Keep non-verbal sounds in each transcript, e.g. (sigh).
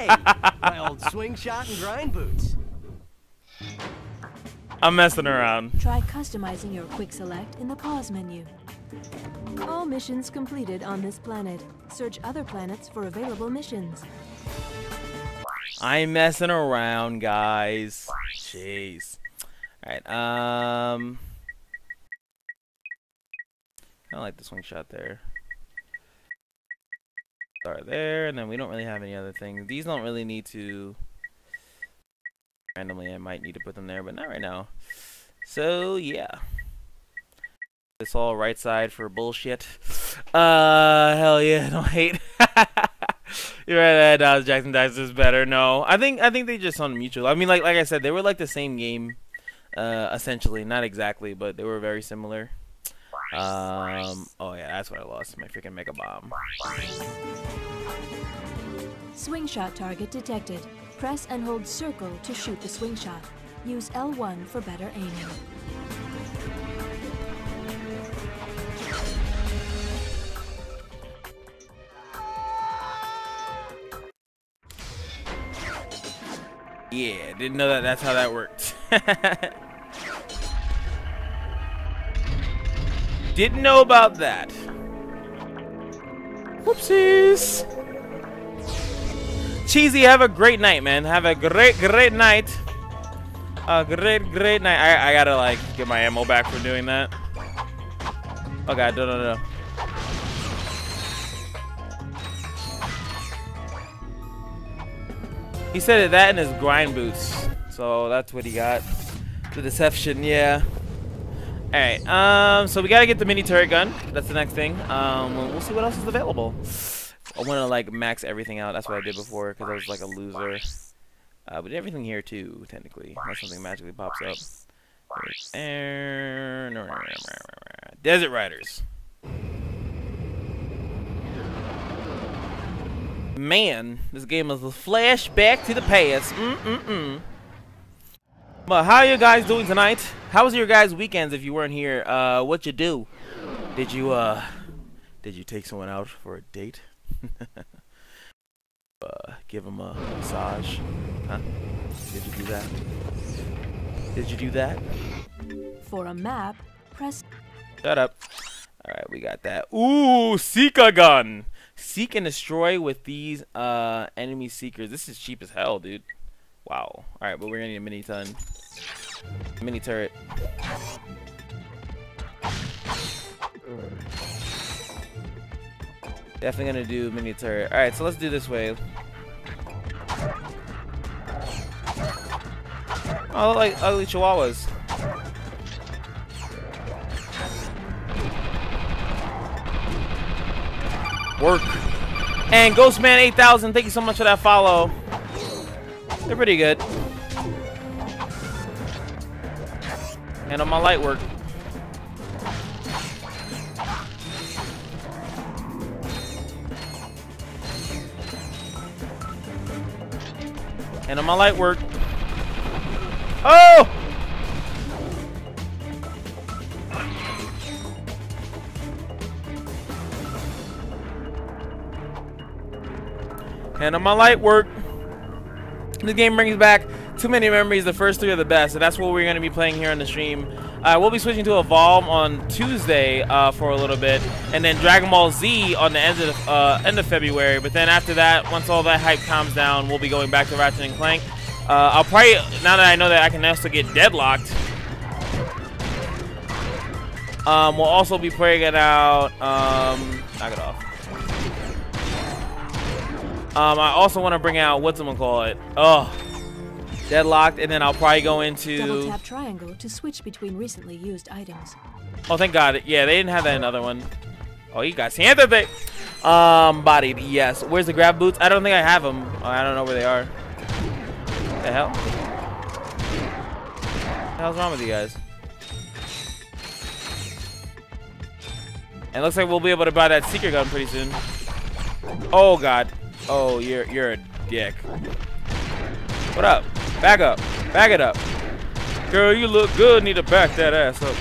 hey, (laughs) my old swing shot and grind boots. I'm messing around. Try customizing your quick select in the pause menu. All missions completed on this planet. Search other planets for available missions. I'm messing around, guys. Jeez. Alright, um... I like the swing shot there. Start there, and then we don't really have any other things. These don't really need to... Randomly, I might need to put them there, but not right now. So, yeah. This all right side for bullshit. Uh, hell yeah, (laughs) don't hate. (laughs) You're right, that uh, Jackson Dice is better. No, I think I think they just on mutual. I mean, like like I said, they were like the same game, uh, essentially. Not exactly, but they were very similar. Um, oh yeah, that's what I lost. My freaking Mega Bomb. Swing shot target detected. Press and hold circle to shoot the swing shot. Use L1 for better aiming. Yeah, didn't know that that's how that worked. (laughs) didn't know about that. Whoopsies. Cheesy, have a great night, man. Have a great, great night. A great, great night. I, I gotta, like, get my ammo back for doing that. Oh, God. No, no, no. He said that in his grind boots. So that's what he got. The deception, yeah. Alright, um, so we gotta get the mini turret gun. That's the next thing. Um, we'll see what else is available. I wanna, like, max everything out. That's what I did before, because I was, like, a loser. Uh, but everything here, too, technically. Unless something magically pops up. Desert Riders. Man, this game is a flashback to the past. Mm-mm-mm. But how are you guys doing tonight? How was your guys' weekends if you weren't here? Uh, what you do? Did you, uh, did you take someone out for a date? (laughs) uh, give them a massage? Huh? Did you do that? Did you do that? For a map, press... Shut up. Alright, we got that. Ooh, Seeker gun! Seek and destroy with these uh, enemy seekers. This is cheap as hell, dude. Wow. Alright, but we're gonna need a mini ton. Mini turret. Definitely gonna do mini turret. Alright, so let's do this way. Oh, like ugly chihuahuas. Work. And Ghostman 8000, thank you so much for that follow. They're pretty good. And on my light work. And on my light work. Oh! And on my light work. This game brings back too many memories. The first three are the best, and that's what we're going to be playing here on the stream. Uh, we'll be switching to Evolve on Tuesday uh, for a little bit, and then Dragon Ball Z on the end of uh, end of February. But then after that, once all that hype calms down, we'll be going back to Ratchet and Clank. Uh, I'll probably now that I know that I can also get Deadlocked. Um, we'll also be playing it out. Um, knock it off. Um, I also want to bring out what's gonna call it. Oh, deadlocked, and then I'll probably go into. Double tap triangle to switch between recently used items. Oh, thank God. Yeah, they didn't have that another one. Oh, you guys Santa they. Um, bodied. Yes. Where's the grab boots? I don't think I have them. Oh, I don't know where they are. What the hell? What the hell's wrong with you guys? And it looks like we'll be able to buy that secret gun pretty soon. Oh God. Oh, you're you're a dick. What up? Back up. Back it up. Girl, you look good. Need to back that ass up.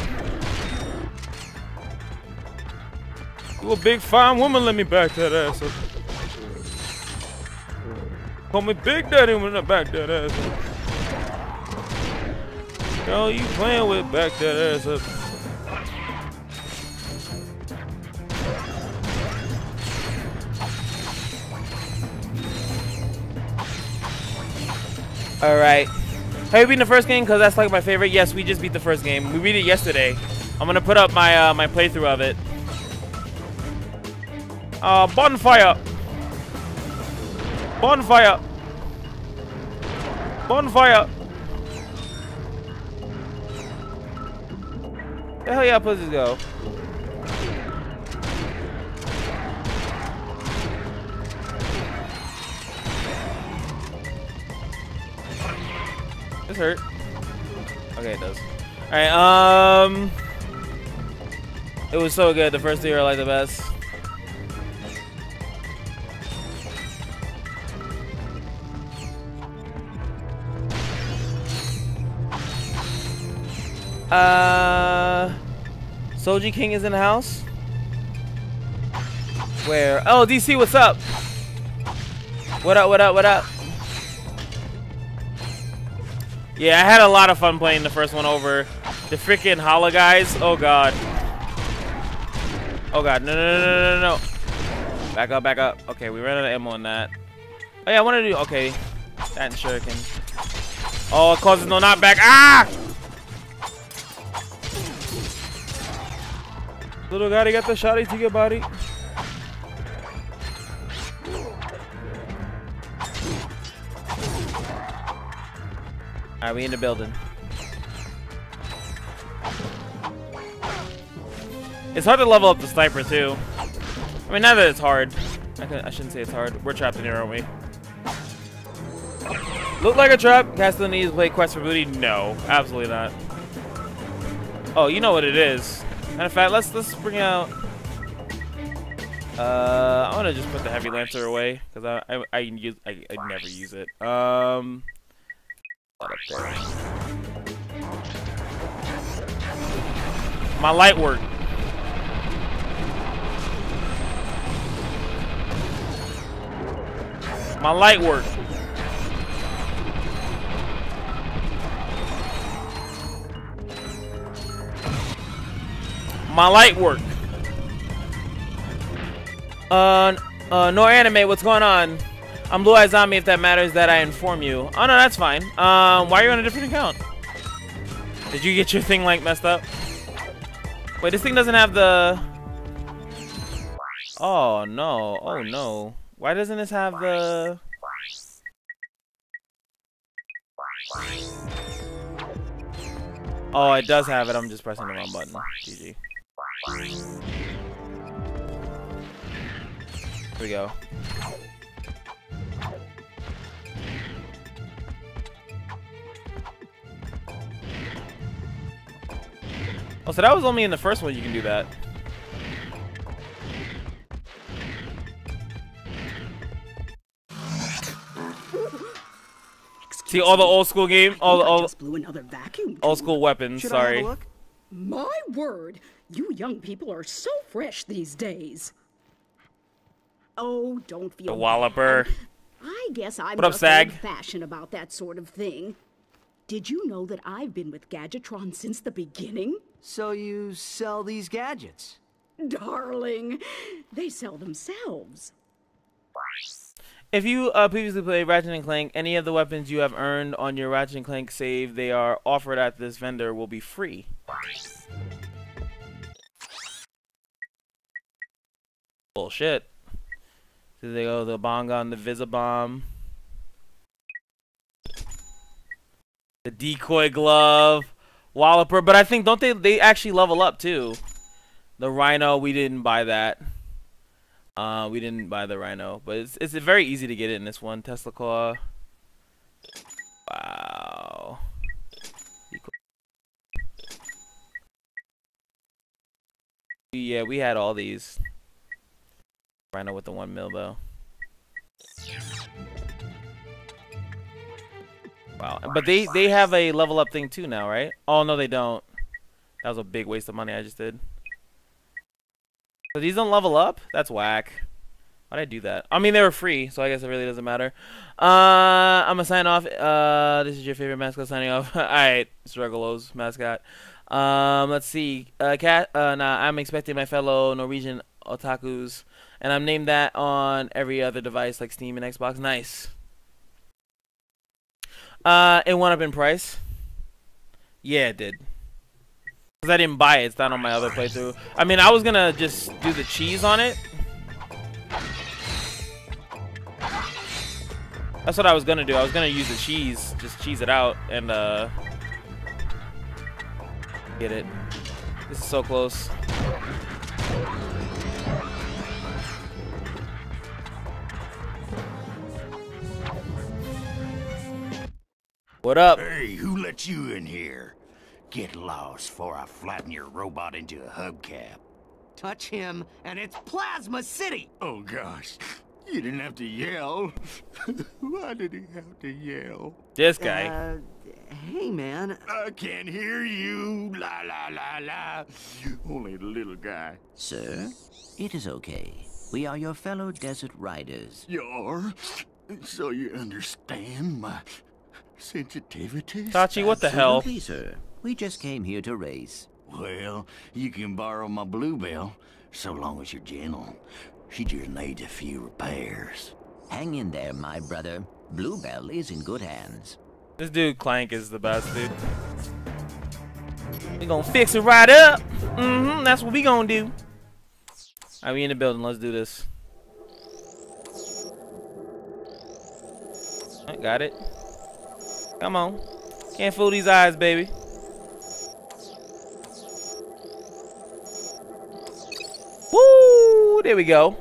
You a big fine woman. Let me back that ass up. Call me Big Daddy when I back that ass up. Yo, you playing with back that ass up. Alright. Have you beaten the first game? Because that's like my favorite. Yes, we just beat the first game. We beat it yesterday. I'm going to put up my uh, my playthrough of it. Uh, bonfire! Bonfire! Bonfire! The hell yeah, pussies go? Hurt. Okay, it does. Alright, um... It was so good. The first two are like the best. Uh, Soji King is in the house. Where? Oh, DC, what's up? What up? What up? What up? Yeah, I had a lot of fun playing the first one over. The freaking Hala guys. Oh god. Oh god. No, no, no, no, no, no. Back up, back up. Okay, we ran out of ammo on that. Oh yeah, I want to do. Okay, that and shuriken. Oh, it causes no knockback. Ah! Little guy got the shotty to your body. We in the building. It's hard to level up the sniper too. I mean, not that it's hard. I, can, I shouldn't say it's hard. We're trapped in here, aren't we? Look like a trap. Castle needs to play Quest for Booty. No, absolutely not. Oh, you know what it is. Matter of fact, let's let's bring out. Uh, I want to just put the heavy lancer away because I I I, use, I I never use it. Um. My light work. My light work. My light work. Uh, uh, no anime, what's going on? I'm Blue Eyes Zombie if that matters that I inform you. Oh no, that's fine. Um, why are you on a different account? Did you get your thing like messed up? Wait, this thing doesn't have the... Oh no, oh no. Why doesn't this have the... Oh, it does have it. I'm just pressing the wrong button. GG. Here we go. Oh, so that was only in the first one you can do that. See all the old school game, all the all, blew another vacuum. old school weapons. Should sorry. My word, you young people are so fresh these days. Oh, don't feel The bad. Walloper. I guess I'm What up, Sag? old-fashioned about that sort of thing. Did you know that I've been with Gadgetron since the beginning? So you sell these gadgets? Darling, they sell themselves. If you uh, previously played Ratchet and Clank, any of the weapons you have earned on your Ratchet and Clank save they are offered at this vendor will be free. Bullshit. Here they go, the Bonga and the Visibomb. The decoy glove. Walloper, but I think don't they they actually level up too. The RYNO, we didn't buy that. Uh, we didn't buy the RYNO, but it's it's very easy to get it in this one. Tesla Claw. Wow. Yeah, we had all these. RYNO with the one mil though. Wow, but they they have a level up thing too now, right? Oh no, they don't. That was a big waste of money I just did. So these don't level up? That's whack. Why'd I do that? I mean, they were free, so I guess it really doesn't matter. Uh, I'm gonna sign off. Uh, this is your favorite mascot signing off. (laughs) All right, Struggalos mascot. Um, let's see. Uh, cat. Uh, nah, I'm expecting my fellow Norwegian otakus, and I'm named that on every other device like Steam and Xbox. Nice. Uh, it went up in price. Yeah, it did. Cause I didn't buy it. It's not on my other playthrough. I mean, I was gonna just do the cheese on it. That's what I was gonna do. I was gonna use the cheese, just cheese it out, and uh, get it. This is so close. What up? Hey, who let you in here? Get lost before I flatten your robot into a hubcap. Touch him, and it's Plasma City! Oh gosh, you didn't have to yell. (laughs) Why did he have to yell? This guy. Uh, hey, man. I can't hear you. La la la la. Only the little guy. Sir, it is okay. We are your fellow desert riders. You're. So you understand my sensitivities? Tachi, what the hell? Absolutely, sir. We just came here to race. Well, you can borrow my bluebell, so long as you're gentle. She just needs a few repairs. Hang in there, my brother. Bluebell is in good hands. This dude Clank is the best, dude. We gonna fix it right up. Mm-hmm. That's what we gonna do. Alright, we in the building. Let's do this. I got it. Come on. Can't fool these eyes, baby. Woo! There we go.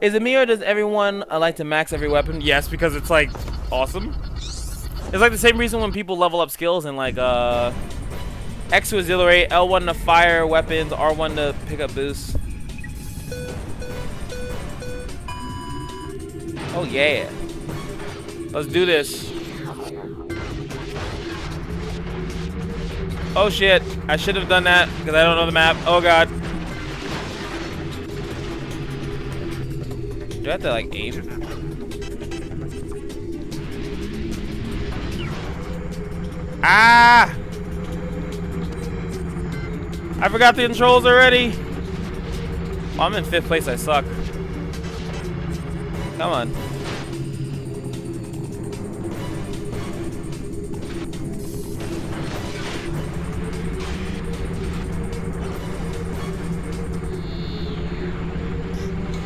Is it me or does everyone uh, like to max every weapon? Yes, because it's like awesome. It's like the same reason when people level up skills and like uh X to exhilarate, L1 to fire weapons, R1 to pick up boosts. Oh yeah. Let's do this. Oh shit. I should have done that because I don't know the map. Oh god. Do I have to like aim? Ah! I forgot the controls already. Oh, I'm in fifth place. I suck. Come on.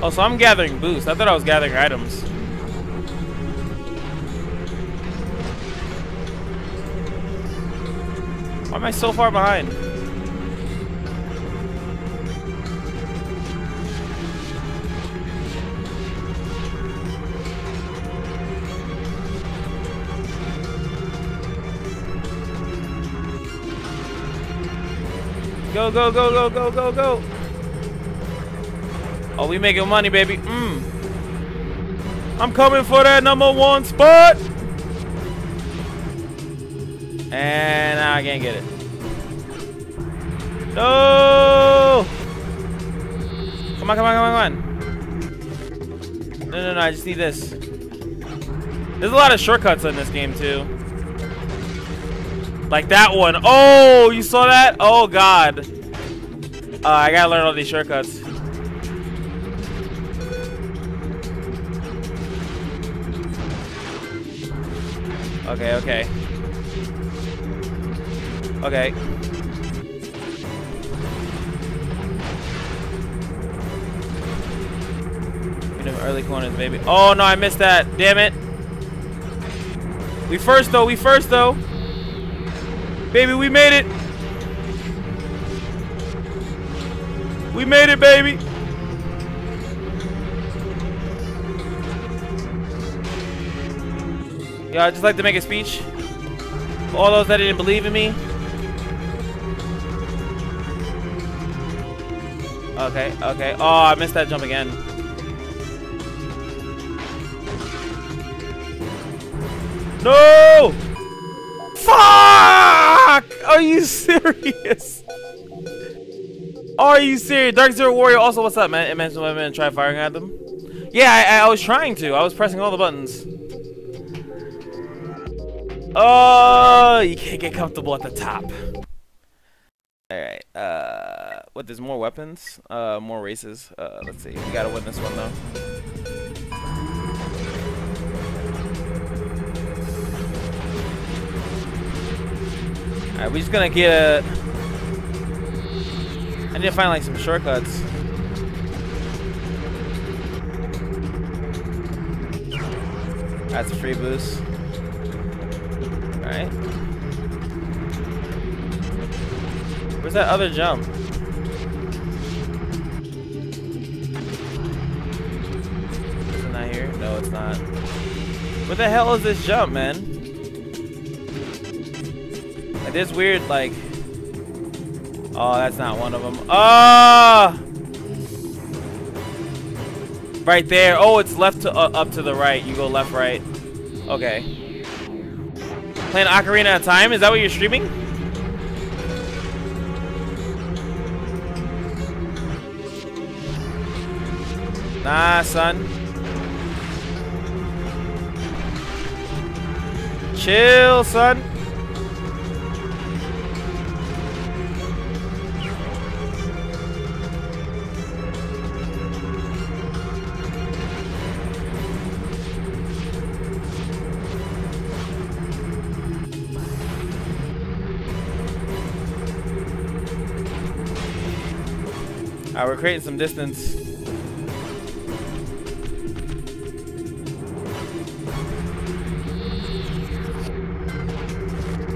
Oh, so I'm gathering boosts. I thought I was gathering items. Why am I so far behind? Go, go, go, go, go, go, go. Oh, we making money, baby. Mm. I'm coming for that number one spot. And I can't get it. No! Come on, come on, come on, come on. No, no, no, I just need this. There's a lot of shortcuts in this game, too. Like that one. Oh, you saw that? Oh, God. Uh, I gotta learn all these shortcuts. Okay, okay. Okay. Early corners, baby. Oh no, I missed that. Damn it. We first though, we first though. Baby, we made it. We made it, baby. Yeah, I'd just like to make a speech. For all those that didn't believe in me. Okay, okay. Oh, I missed that jump again. No! Fuck! Are you (laughs) serious? Are you serious? Dark Zero Warrior, also, what's up, man? It mentioned women and try firing at them. Yeah, I, I was trying to. I was pressing all the buttons. Oh, you can't get comfortable at the top. Alright, uh, what, there's more weapons? Uh, more races. Uh, let's see. We gotta win this one, though. Alright, we're just gonna get a... I need to find, like, some shortcuts. That's a free boost. Alright. Where's that other jump? Isn't that here? No, it's not. What the hell is this jump, man? Like, this weird, like... Oh, that's not one of them. Ah! Oh! Right there. Oh, it's left to uh, up to the right. You go left, right. Okay. Playing Ocarina of Time? Is that what you're streaming? Nah, son. Chill, son. Alright, we're creating some distance.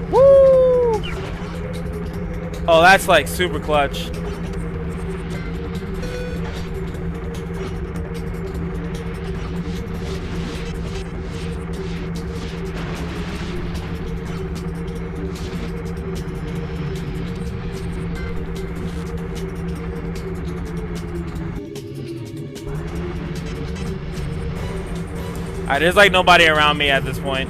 Woo! Oh, that's like super clutch. There's like nobody around me at this point.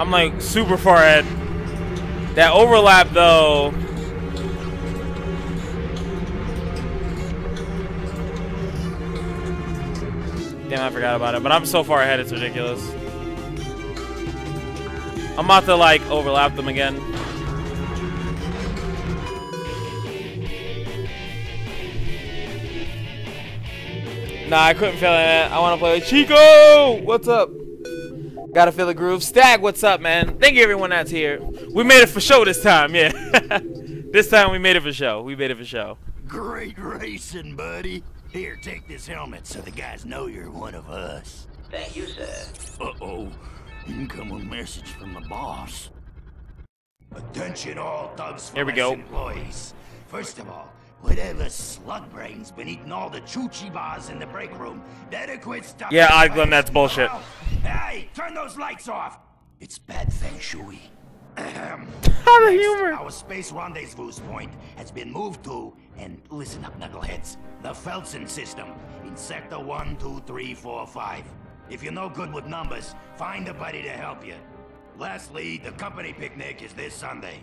I'm like super far ahead. That overlap though. Damn, I forgot about it. But I'm so far ahead, it's ridiculous. I'm about to like overlap them again. Nah, I couldn't feel it. I want to play with Chico. What's up? Gotta feel the groove. Stag, what's up, man? Thank you, everyone that's here. We made it for show this time, yeah. (laughs) this time we made it for show. We made it for show. Great racing, buddy. Here, take this helmet so the guys know you're one of us. Thank you, sir. Uh-oh. Incoming message from the boss. Attention all Doug's Here we go. employees. First of all, whatever slug brain's been eating all the chuchi bars in the break room, better quit stuff. Yeah, Odglum, that's bullshit. Hey, turn those lights off. It's bad feng shui. (laughs) How the humor. Our space rendezvous point has been moved to, and listen up, knuckleheads, the Feltzin system in sector one, two, three, four, five. If you're no good with numbers, find a buddy to help you. Lastly, the company picnic is this Sunday.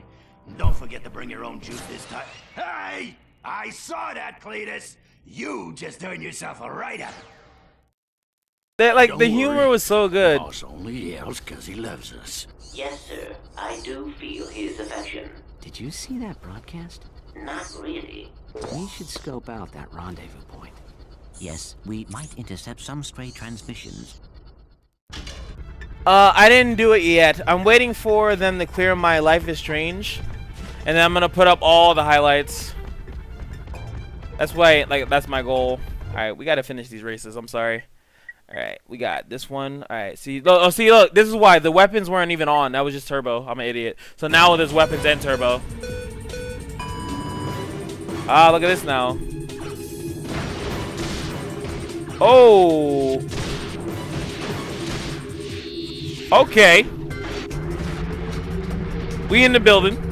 And don't forget to bring your own juice this time. Hey! I saw that, Cletus! You just earned yourself a write-up. That like the Don't humor worry. was so good. Boss only yells because he loves us. Yes, sir. I do feel his affection. Did you see that broadcast? Not really. We should scope out that rendezvous point. Yes, we might intercept some stray transmissions. Uh, I didn't do it yet. I'm waiting for them to clear my Life is Strange, and then I'm gonna put up all the highlights. That's why, like, that's my goal. All right, we gotta finish these races. I'm sorry. All right, we got this one. All right, see, look, oh, see, look, this is why the weapons weren't even on. That was just turbo. I'm an idiot. So now there's weapons and turbo. Ah, look at this now. Oh. Okay. We in the building.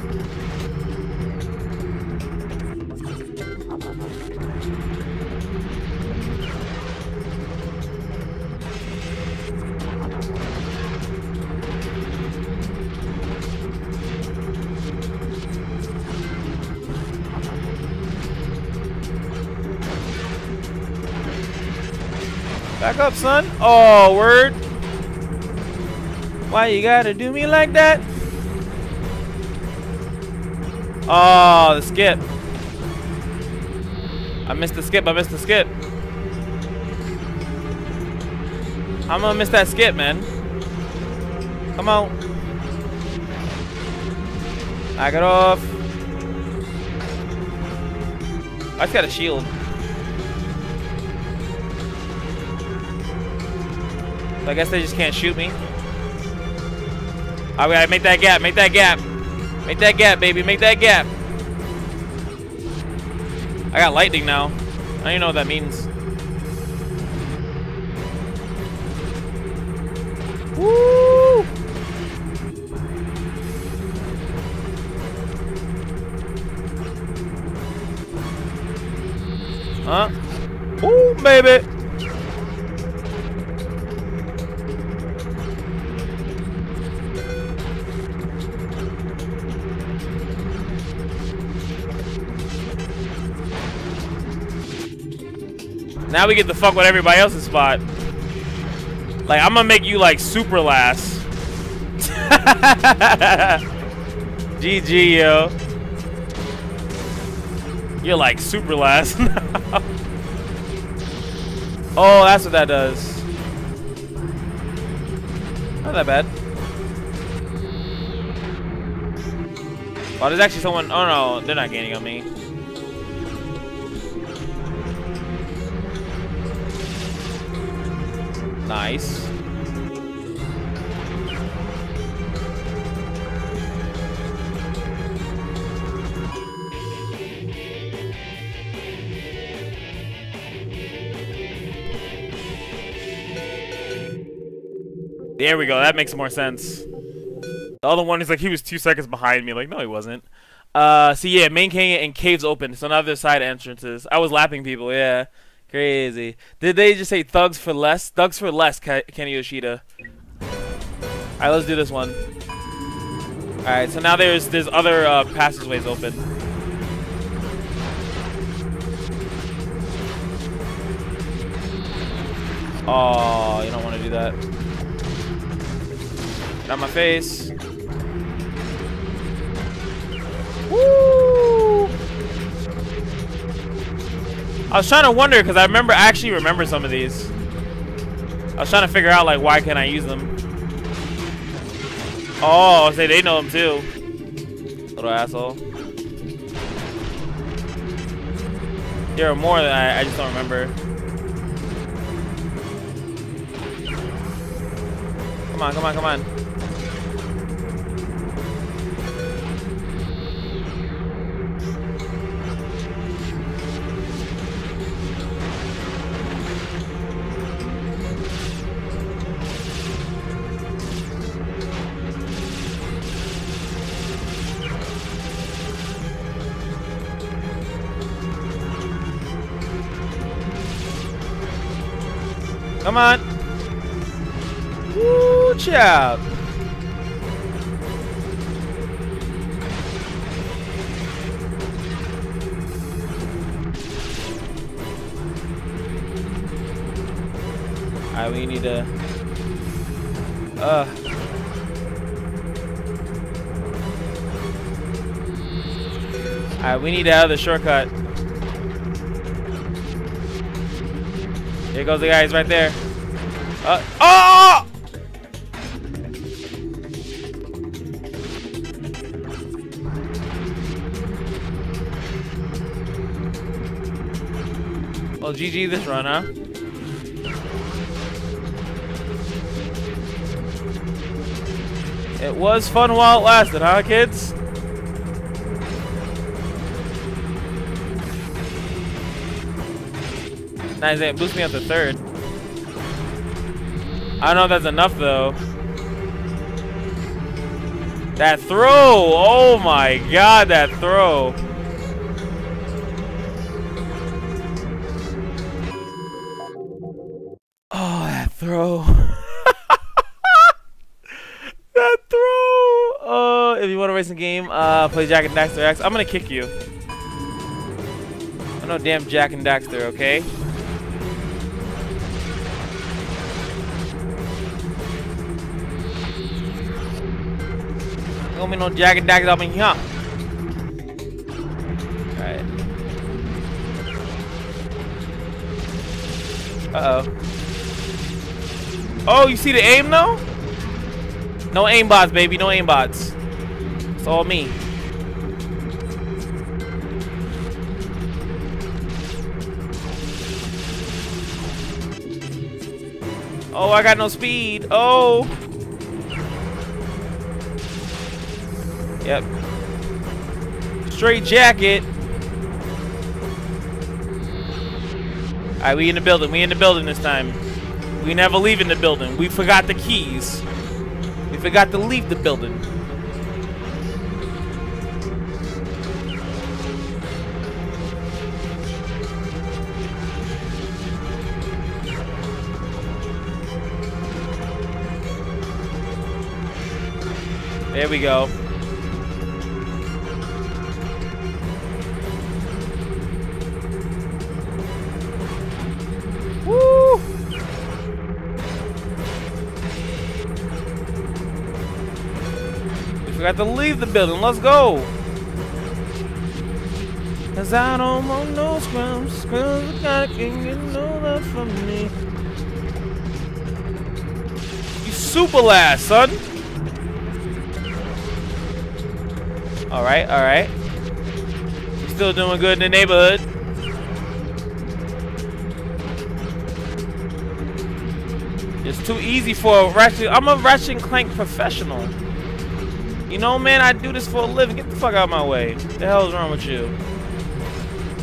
Back up, son. Oh, word. Why you gotta do me like that? Oh, the skip. I missed the skip. I missed the skip. I'm gonna miss that skip, man. Come on. Back it off. I just got a shield. So I guess they just can't shoot me. I gotta make that gap, make that gap. Make that gap, baby, make that gap. I got lightning now. I don't even know what that means. Now we get to fuck with everybody else's spot. Like, I'm gonna make you like super last. (laughs) GG, yo. You're like super last (laughs) oh, that's what that does. Not that bad. Oh, there's actually someone. Oh no, they're not gaining on me. Nice. There we go. That makes more sense. The other one is like he was two seconds behind me. Like no, he wasn't. Uh, so yeah, main king and caves open. So now there's side entrances. I was lapping people. Yeah. Crazy. Did they just say thugs for less? Thugs for less, Kenny Yoshida. Alright, let's do this one. Alright, so now there's there's other uh, passageways open. Oh, you don't want to do that. Get out my face. Woo! I was trying to wonder because I remember I actually remember some of these. I was trying to figure out like why can't I use them. Oh, say they know them too. Little asshole. There are more that I, I just don't remember. Come on, come on, come on. Come on. Woo, child. Alright, we need to... Uh... Alright, we need to have the shortcut. Here goes the guy. He's right there. Uh, oh! Well, GG this run, huh? It was fun while it lasted, huh, kids? Nice, it boosts me up to third. I don't know if that's enough, though. That throw! Oh my god, that throw! Oh, that throw. (laughs) that throw! Oh, if you want to race a game, uh, play Jak and Daxter X. I'm gonna kick you. I'm no damn Jak and Daxter, okay? Don't be no jagged daggers up in here. Alright. Uh oh. Oh, you see the aim though? No aim bots, baby. No aim bots. It's all me. Oh, I got no speed. Oh. Yep. Straight jacket. Alright, we in the building. We in the building this time. We never leaving the building. We forgot the keys. We forgot to leave the building. There we go. We forgot to leave the building. Let's go. Cause I don't want no scrums. I can get no love from me. You super last, son. Alright, alright. Still doing good in the neighborhood. It's too easy for a Ratchet. I'm a Ratchet Clank professional. You know, man, I do this for a living. Get the fuck out of my way. The hell is wrong with you?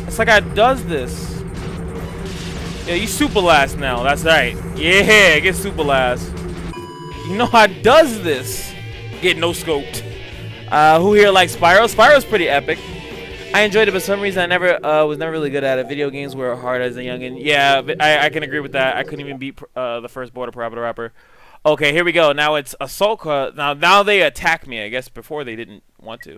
It's like I does this. Yeah, you super last now. That's right. Yeah, get super last. You know I does this. Get no scoped. Uh, who here likes Spyro? Spyro's pretty epic. I enjoyed it, but for some reason I never uh, was never really good at it. Video games were hard as a youngin. Yeah, I, I can agree with that. I couldn't even beat uh, the first Border Parappa Rapper. Okay, here we go. Now it's Assault. Now, now they attack me. I guess before they didn't want to.